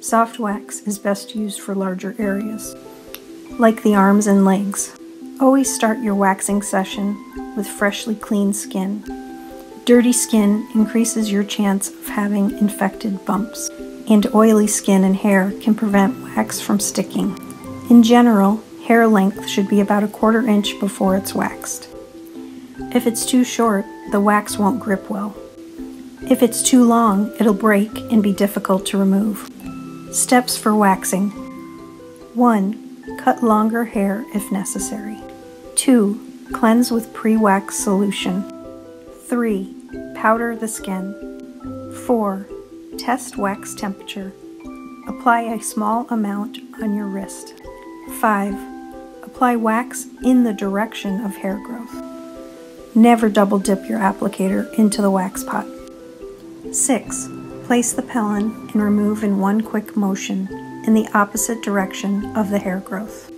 Soft wax is best used for larger areas, like the arms and legs. Always start your waxing session with freshly clean skin. Dirty skin increases your chance of having infected bumps, and oily skin and hair can prevent wax from sticking. In general, hair length should be about a quarter inch before it's waxed. If it's too short, the wax won't grip well. If it's too long, it'll break and be difficult to remove. Steps for waxing 1. Cut longer hair if necessary. 2. Cleanse with pre wax solution. 3. Powder the skin. 4. Test wax temperature. Apply a small amount on your wrist. 5. Apply wax in the direction of hair growth. Never double dip your applicator into the wax pot. 6. Place the Pellon and remove in one quick motion in the opposite direction of the hair growth.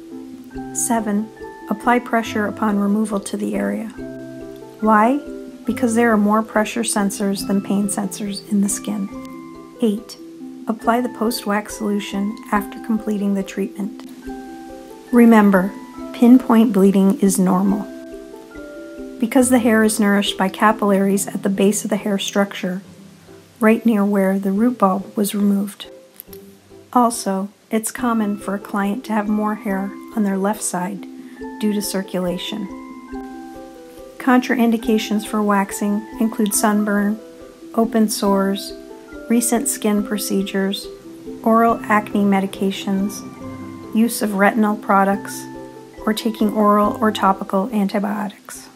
7. Apply pressure upon removal to the area. Why? Because there are more pressure sensors than pain sensors in the skin. 8. Apply the post-wax solution after completing the treatment. Remember, pinpoint bleeding is normal. Because the hair is nourished by capillaries at the base of the hair structure, right near where the root bulb was removed. Also, it's common for a client to have more hair on their left side due to circulation. Contraindications for waxing include sunburn, open sores, recent skin procedures, oral acne medications, use of retinol products, or taking oral or topical antibiotics.